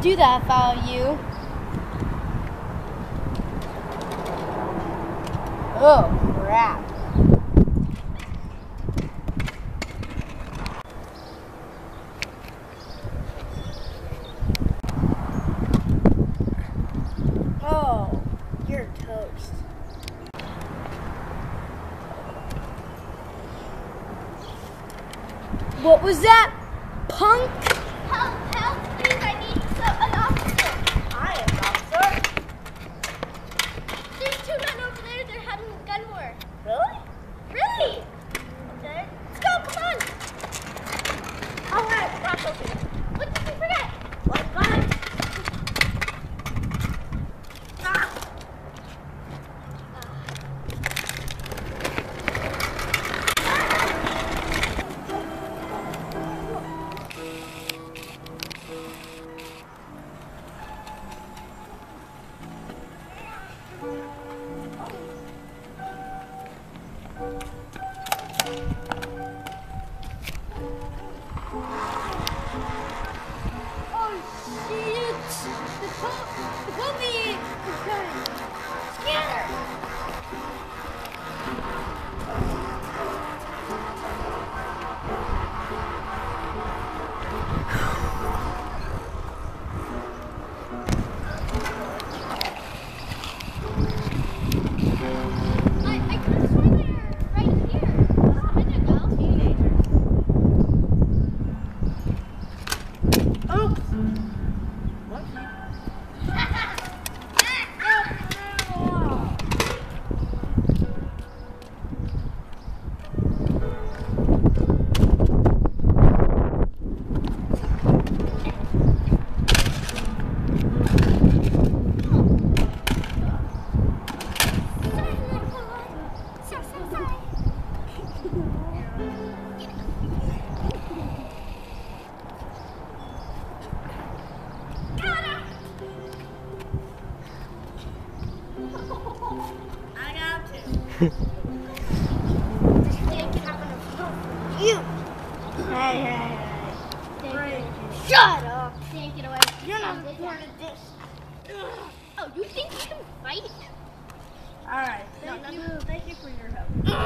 do that if I were you. Oh, crap. Oh, you're toast. What was that? Punk? Help, help, please, Oh! You. Hey, hey, hey. Shut up. Get away. You're not part of this. Oh, you think you can fight? All right. Thank no, Thank no, Thank you. no.